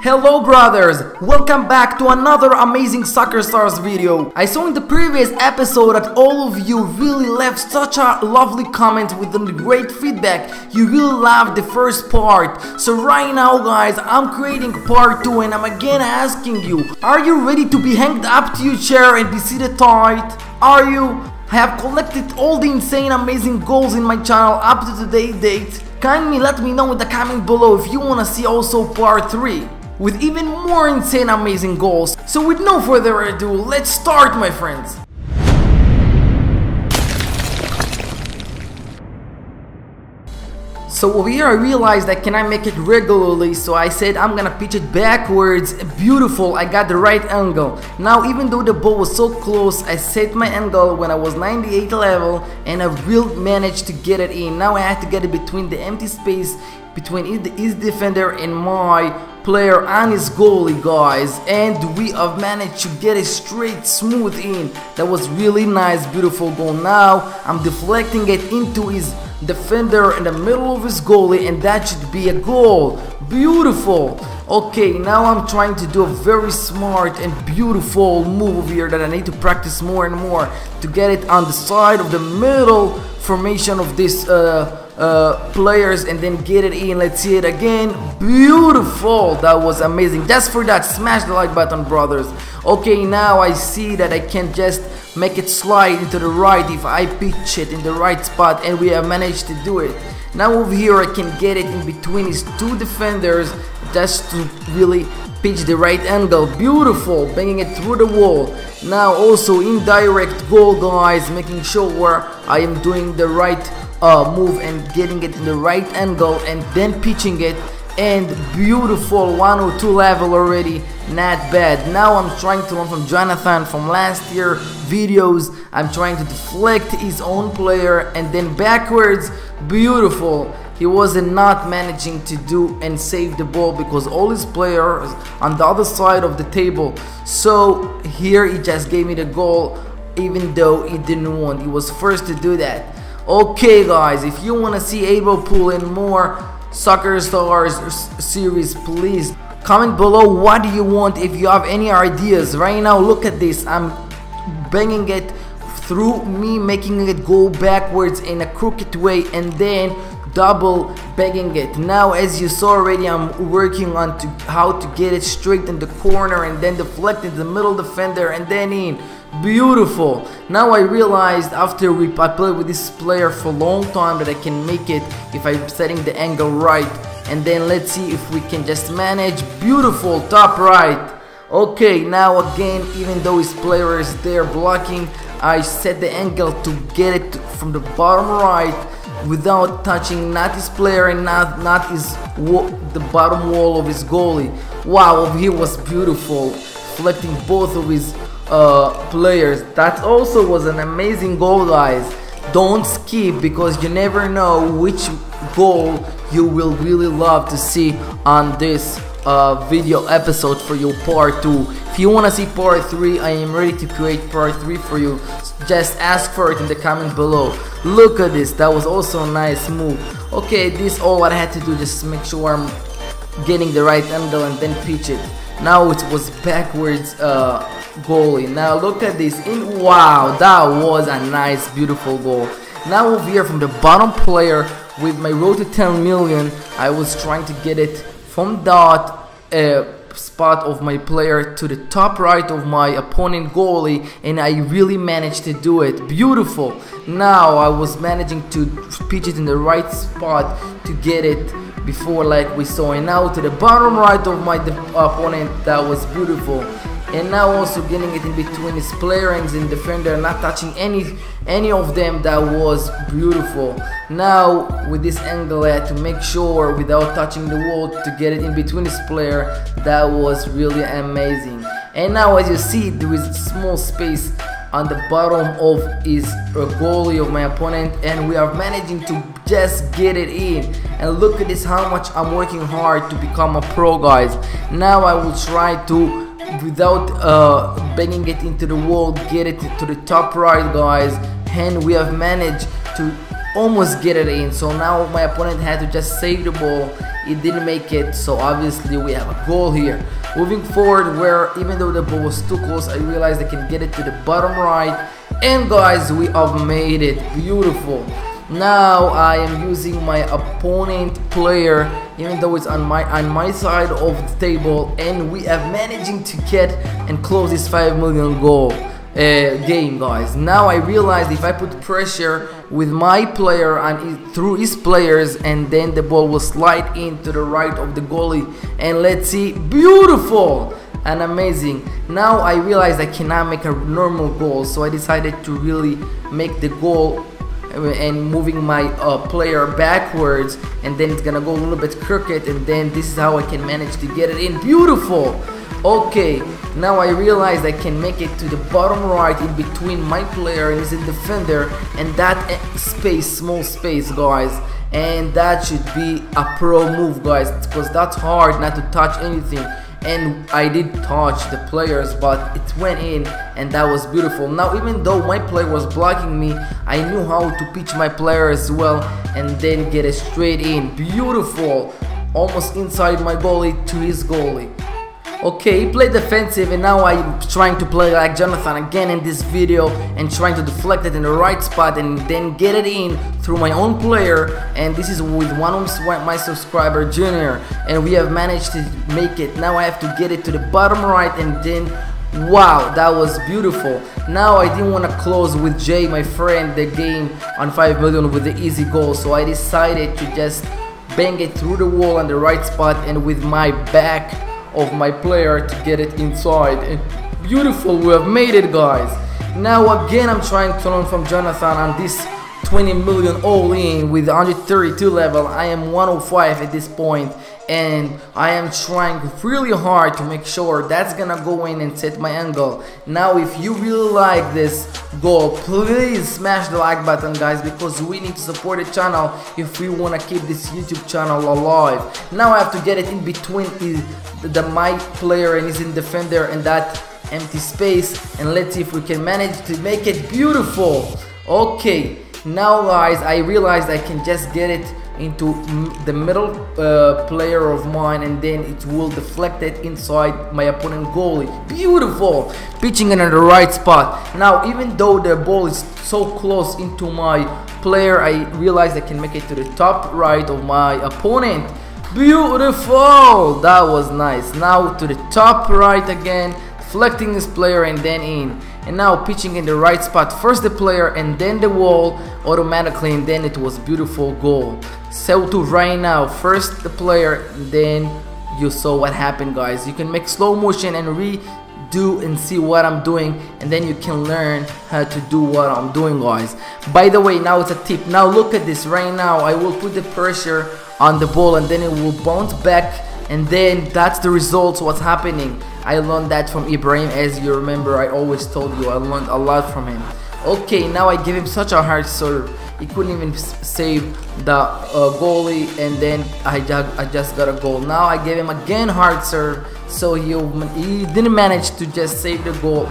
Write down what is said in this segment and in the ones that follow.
Hello brothers, welcome back to another amazing Soccer Stars video. I saw in the previous episode that all of you really left such a lovely comment with the great feedback. You really loved the first part. So right now guys, I'm creating part 2 and I'm again asking you, are you ready to be hanged up to your chair and be seated tight? Are you? I have collected all the insane amazing goals in my channel up to today's date. Kindly let me know in the comment below if you wanna see also part 3 with even more insane amazing goals. So with no further ado, let's start my friends! So over here I realized that can I make it regularly so I said I'm gonna pitch it backwards beautiful I got the right angle now even though the ball was so close I set my angle when I was 98 level and I really managed to get it in now I have to get it between the empty space between his defender and my player and his goalie guys and we have managed to get it straight smooth in. That was really nice beautiful goal. Now I'm deflecting it into his defender in the middle of his goalie and that should be a goal. Beautiful. Okay now I'm trying to do a very smart and beautiful move here that I need to practice more and more to get it on the side of the middle formation of this uh, uh, players and then get it in. Let's see it again. Beautiful. That was amazing. Just for that smash the like button brothers. Okay now I see that I can just make it slide into the right if I pitch it in the right spot and we have managed to do it. Now over here I can get it in between these two defenders just to really pitch the right angle. Beautiful. Banging it through the wall. Now also indirect goal guys making sure where I am doing the right uh, move and getting it in the right angle and then pitching it. And beautiful 102 level already not bad. Now I'm trying to learn from Jonathan from last year videos. I'm trying to deflect his own player and then backwards. Beautiful. He wasn't not managing to do and save the ball because all his players on the other side of the table. So here he just gave me the goal even though he didn't want. He was first to do that Okay guys, if you want to see 8 Ball Pool in more Soccer Stars series, please comment below what do you want if you have any ideas. Right now, look at this. I'm banging it through me making it go backwards in a crooked way and then double banging it. Now as you saw already I'm working on to how to get it straight in the corner and then deflect in the middle defender and then in. Beautiful. Now I realized after we I played with this player for a long time that I can make it if I'm setting the angle right. And then let's see if we can just manage. Beautiful. Top right. Okay now again even though his player is there blocking I set the angle to get it from the bottom right without touching not his player and not not his the bottom wall of his goalie. Wow, he was beautiful, reflecting both of his uh, players. That also was an amazing goal, guys. Don't skip because you never know which goal you will really love to see on this uh, video episode for your part 2 if you want to see part 3 I am ready to create part 3 for you just ask for it in the comment below. Look at this that was also a nice move. Okay this all what I had to do just make sure I'm getting the right angle and then pitch it. Now it was backwards uh, goalie. Now look at this in wow that was a nice beautiful goal. Now over here from the bottom player with my road to 10 million I was trying to get it from that uh, spot of my player to the top right of my opponent goalie and I really managed to do it. Beautiful. Now I was managing to pitch it in the right spot to get it before like we saw. And now to the bottom right of my opponent that was beautiful and now also getting it in between his player and his defender not touching any any of them. That was beautiful. Now with this angle I had to make sure without touching the wall to get it in between his player that was really amazing. And now as you see there is a small space on the bottom of his uh, goalie of my opponent and we are managing to just get it in. And look at this how much I'm working hard to become a pro guys. Now I will try to without uh, banging it into the wall get it to the top right guys. And we have managed to almost get it in. So now my opponent had to just save the ball. It didn't make it. So obviously we have a goal here. Moving forward where even though the ball was too close I realized I can get it to the bottom right. And guys we have made it. Beautiful now I am using my opponent player even though it's on my on my side of the table and we are managing to get and close this 5 million goal uh, game guys. Now I realized if I put pressure with my player and through his players and then the ball will slide into the right of the goalie and let's see beautiful and amazing. Now I realized I cannot make a normal goal so I decided to really make the goal and moving my uh, player backwards and then it's gonna go a little bit crooked and then this is how I can manage to get it in. Beautiful! Okay, now I realize I can make it to the bottom right in between my player and his defender and that eh, space, small space guys. And that should be a pro move guys because that's hard not to touch anything and I did touch the players but it went in and that was beautiful. Now even though my player was blocking me I knew how to pitch my player as well and then get it straight in. Beautiful! Almost inside my goalie to his goalie Okay, he played defensive and now I'm trying to play like Jonathan again in this video and trying to deflect it in the right spot and then get it in through my own player and this is with one of my subscriber Junior and we have managed to make it. Now I have to get it to the bottom right and then Wow, that was beautiful. Now I didn't want to close with Jay, my friend, the game on 5 million with the easy goal. So I decided to just bang it through the wall on the right spot and with my back of my player to get it inside. And beautiful we have made it guys. Now again I'm trying to learn from Jonathan and this 20 million all in with 132 level. I am 105 at this point and I am trying really hard to make sure that's gonna go in and set my angle. Now if you really like this goal please smash the like button guys because we need to support the channel if we want to keep this YouTube channel alive. Now I have to get it in between the my player and his in defender and that empty space and let's see if we can manage to make it beautiful. Okay now guys I realized I can just get it into the middle uh, player of mine and then it will deflect it inside my opponent goalie. Beautiful. Pitching it in the right spot. Now even though the ball is so close into my player I realize I can make it to the top right of my opponent. Beautiful. That was nice. Now to the top right again deflecting this player and then in and now pitching in the right spot. First the player and then the wall automatically and then it was beautiful goal. So to right now. First the player then you saw what happened guys. You can make slow motion and redo and see what I'm doing and then you can learn how to do what I'm doing guys. By the way now it's a tip. Now look at this. Right now I will put the pressure on the ball and then it will bounce back and then that's the results what's happening I learned that from Ibrahim. As you remember I always told you I learned a lot from him. Okay now I give him such a hard serve. He couldn't even save the uh, goalie and then I, I just got a goal. Now I gave him again hard serve so he, he didn't manage to just save the goal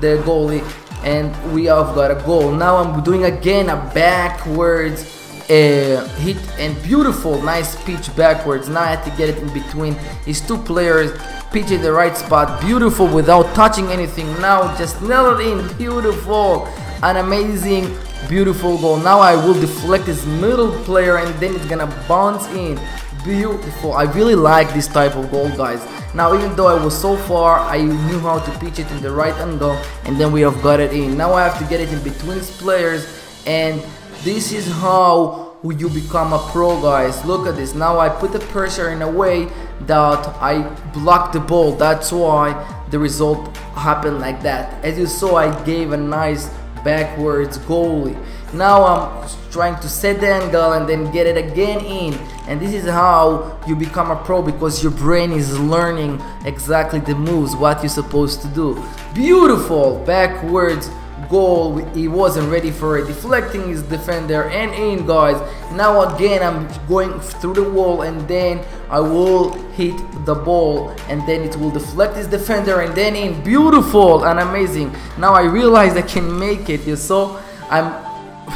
the goalie and we have got a goal. Now I'm doing again a backwards uh, hit and beautiful nice pitch backwards. Now I had to get it in between. These two players pitch in the right spot. Beautiful without touching anything. Now just nail it in. Beautiful. An amazing beautiful goal. Now I will deflect this middle player and then it's gonna bounce in. Beautiful. I really like this type of goal guys. Now even though I was so far I knew how to pitch it in the right angle and then we have got it in. Now I have to get it in between players and this is how you become a pro guys. Look at this. Now I put the pressure in a way that I block the ball. That's why the result happened like that. As you saw I gave a nice backwards goalie. Now I'm trying to set the angle and then get it again in. And this is how you become a pro because your brain is learning exactly the moves, what you're supposed to do. Beautiful backwards goal he wasn't ready for it. Deflecting his defender and in guys. Now again I'm going through the wall and then I will hit the ball and then it will deflect his defender and then in. Beautiful and amazing. Now I realize I can make it you saw? I'm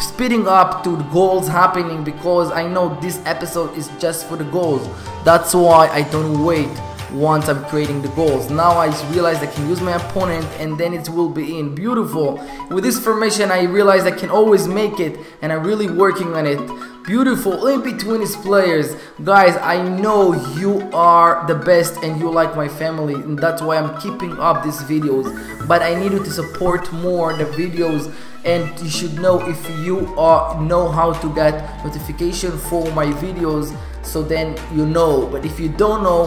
speeding up to the goals happening because I know this episode is just for the goals. That's why I don't wait once I'm creating the goals. Now I realize I can use my opponent and then it will be in. Beautiful. With this formation I realize I can always make it and I'm really working on it. Beautiful in between his players. Guys, I know you are the best and you like my family and that's why I'm keeping up these videos. But I need you to support more the videos and you should know if you are know how to get notification for my videos so then you know but if you don't know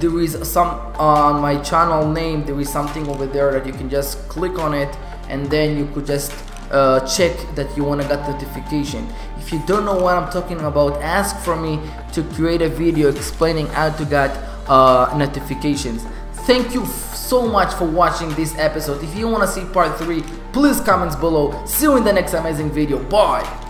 there is some on my channel name there is something over there that you can just click on it and then you could just uh, check that you want to get notification. If you don't know what I'm talking about ask for me to create a video explaining how to get uh, notifications. Thank you so much for watching this episode. If you want to see part 3 please comments below. See you in the next amazing video. Bye